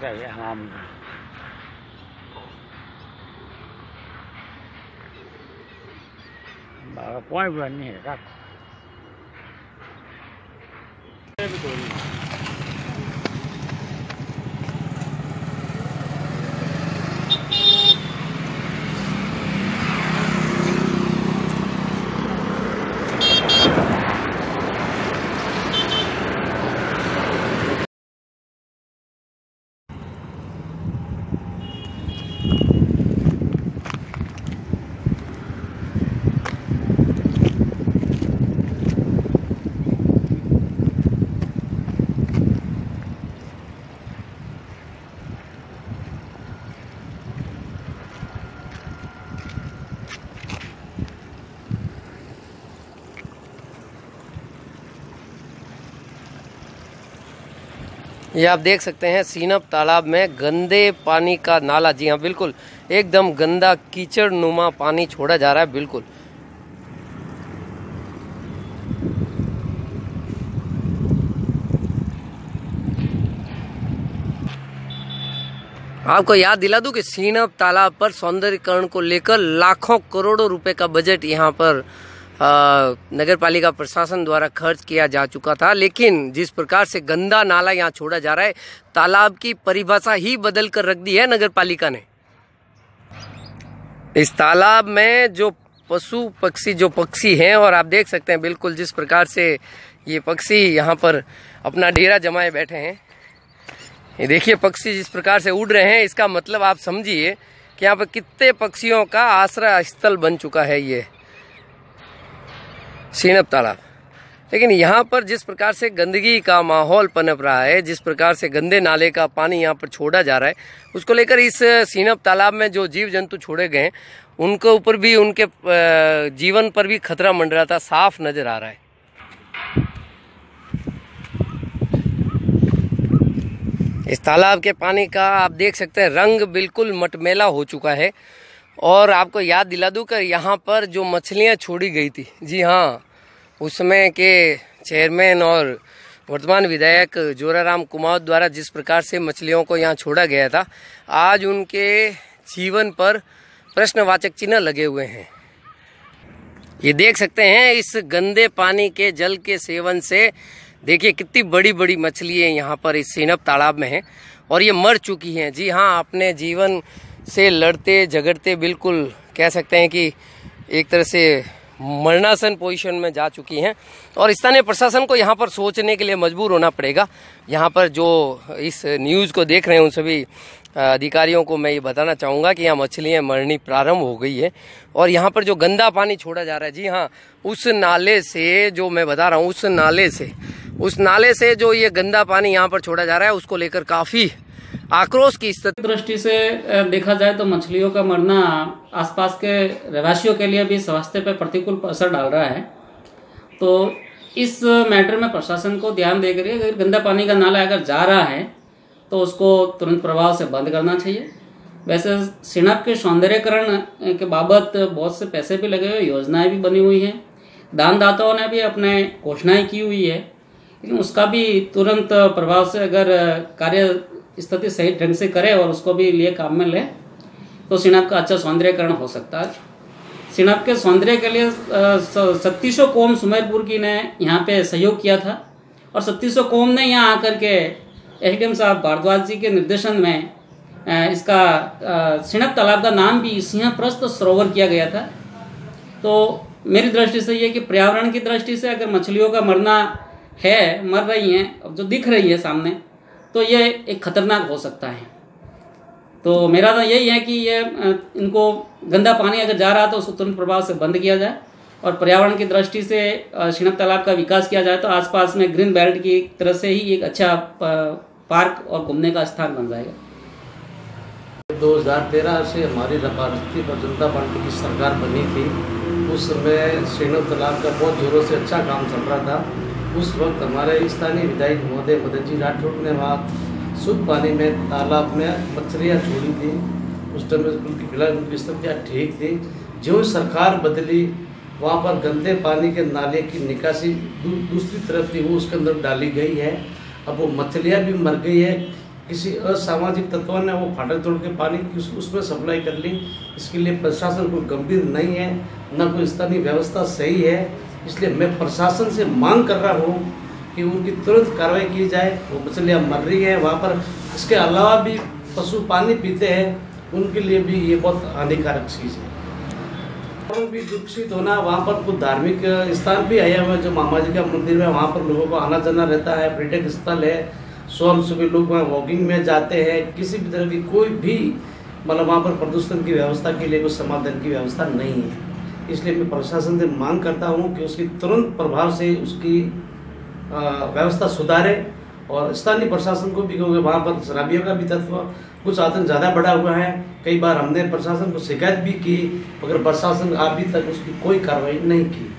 cái này làm mở quái lên thì rất ये आप देख सकते हैं, सीनप तालाब में गंदे पानी का नाला। जी हाँ बिल्कुल। एकदम गंदा कीचड़ नुमा पानी छोड़ा जा रहा है, बिल्कुल। आपको याद दिला दूँ कि सीनप तालाब पर सौंदर्यकरण को लेकर लाखों करोड़ों रुपए का बजट यहाँ पर नगर पालिका प्रशासन द्वारा खर्च किया जा चुका था, लेकिन जिस प्रकार से गंदा नाला यहाँ छोड़ा जा रहा है, तालाब की परिभाषा ही बदल कर रख दी है नगर पालिका ने। इस तालाब में जो पशु पक्षी, जो पक्षी हैं, और आप देख सकते हैं बिल्कुल जिस प्रकार से ये पक्षी यहाँ पर अपना डेरा जमाए बैठे हैं। ये देखिए पक्षी जिस प्रकार से उड़ रहे हैं, इसका मतलब आप समझिए कि यहाँ पर कितने पक्षियों का आश्रय स्थल बन चुका है ये। सीनप तालाब लेकिन यहाँ पर जिस प्रकार से गंदगी का माहौल पनप रहा है, जिस प्रकार से गंदे नाले का पानी यहाँ पर छोड़ा जा रहा है, उसको लेकर इस सीनप तालाब में जो जीव जंतु छोड़े गए उनके ऊपर भी, उनके जीवन पर भी खतरा मंडराता साफ़ नज़र आ रहा है। इस तालाब के पानी का आप देख सकते हैं, रंग बिल्कुल मटमेला हो चुका है। और आपको याद दिला दूँ कि यहाँ पर जो मछलियाँ छोड़ी गई थी, जी हाँ उसमें के चेयरमैन और वर्तमान विधायक जोराराम कुमार द्वारा जिस प्रकार से मछलियों को यहाँ छोड़ा गया था, आज उनके जीवन पर प्रश्नवाचक चिन्ह लगे हुए हैं। ये देख सकते हैं, इस गंदे पानी के जल के सेवन से देखिए कितनी बड़ी बड़ी मछलियाँ यहाँ पर इस सीनप तालाब में हैं और ये मर चुकी हैं। जी हाँ अपने जीवन से लड़ते, झगड़ते बिल्कुल कह सकते हैं कि एक तरह से मरणासन पोजीशन में जा चुकी हैं। और स्थानीय प्रशासन को यहाँ पर सोचने के लिए मजबूर होना पड़ेगा। यहाँ पर जो इस न्यूज़ को देख रहे हैं उन सभी अधिकारियों को मैं ये बताना चाहूँगा कि यहाँ मछलियाँ मरनी प्रारंभ हो गई है। और यहाँ पर जो गंदा पानी छोड़ा जा रहा है, जी हाँ उस नाले से जो मैं बता रहा हूँ, उस नाले से, उस नाले से जो ये गंदा पानी यहाँ पर छोड़ा जा रहा है, उसको लेकर काफ़ी आक्रोश की स्थिति दृष्टि से देखा जाए तो मछलियों का मरना आसपास के रहवासियों के लिए भी स्वास्थ्य पर प्रतिकूल असर डाल रहा है। तो इस मैटर में प्रशासन को ध्यान दे देकर अगर गंदा पानी का नाला अगर जा रहा है तो उसको तुरंत प्रभाव से बंद करना चाहिए। वैसे सिणप के सौंदर्यकरण के बाबत बहुत से पैसे भी लगे हुए, योजनाएँ भी बनी हुई हैं। दानदाताओं ने भी अपने घोषणाएँ की हुई है। लेकिन उसका भी तुरंत प्रभाव से अगर कार्य स्थिति सही ढंग से करे और उसको भी लिए काम में ले तो सिनप का अच्छा सौंदर्यकरण हो सकता है। सिनप के सौंदर्य के लिए सत्तीसो कोम सुमेरपुर की ने यहाँ पे सहयोग किया था। और सत्तीसो कोम ने यहाँ आकर के एच डी एम साहब भारद्वाज जी के निर्देशन में इसका सिणप तालाब का नाम भी सिंहप्रस्थ सरोवर किया गया था। तो मेरी दृष्टि से ये कि पर्यावरण की दृष्टि से अगर मछलियों का मरना है, मर रही हैं, अब जो दिख रही है सामने तो ये एक खतरनाक हो सकता है। तो मेरा तो यही है कि ये इनको गंदा पानी अगर जा रहा तो उसको तुरंत प्रभाव से बंद किया जाए और पर्यावरण की दृष्टि से शिनक तालाब का विकास किया जाए तो आसपास में ग्रीन बेल्ट की तरह से ही एक अच्छा पार्क और घूमने का स्थान बन जाएगा। 2013 से हमारी भारतीय जनता पार्टी की सरकार बनी थी, उस समय श्रीनव तालाब का बहुत जोरों से अच्छा काम चल रहा था। उस वक्त हमारे स्थानीय विधायक महोदय मदन जी राठौर ने वहाँ शुद्ध पानी में तालाब में मछलियाँ छोड़ी थी। उस टाइम उनकी फ़िलहाल उनकी स्थितियाँ ठीक थी? जो सरकार बदली वहाँ पर गंदे पानी के नाले की निकासी दू, दूसरी तरफ़ थी वो उसके अंदर डाली गई है। अब वो मछलियाँ भी मर गई है। किसी असामाजिक तत्वों ने वो फाटक तोड़ के पानी उस, उसमें सप्लाई कर ली। इसके लिए प्रशासन कोई गंभीर नहीं है न कोई स्थानीय व्यवस्था सही है। इसलिए मैं प्रशासन से मांग कर रहा हूँ कि उनकी तुरंत कार्रवाई की जाए। वो मछलियाँ मर रही हैं, वहाँ पर इसके अलावा भी पशु पानी पीते हैं, उनके लिए भी ये बहुत हानिकारक चीज़ है। और भी दूषित होना, वहाँ पर कुछ धार्मिक स्थान भी आया हुआ है, जो मामा जी का मंदिर है वहाँ पर लोगों को आना जाना रहता है, पर्यटक स्थल है। शाम सुबह लोग वहाँ वॉकिंग में जाते हैं, किसी भी तरह की कोई भी मतलब वहाँ पर प्रदूषण की व्यवस्था के लिए कोई समाधान की व्यवस्था नहीं है। इसलिए मैं प्रशासन से मांग करता हूँ कि उसकी तुरंत प्रभाव से उसकी व्यवस्था सुधारे और स्थानीय प्रशासन को भी, क्योंकि वहाँ पर शराबियों का भी तत्व, कुछ आतंक ज़्यादा बढ़ा हुआ है। कई बार हमने प्रशासन को शिकायत भी की, मगर प्रशासन अभी तक उसकी कोई कार्रवाई नहीं की।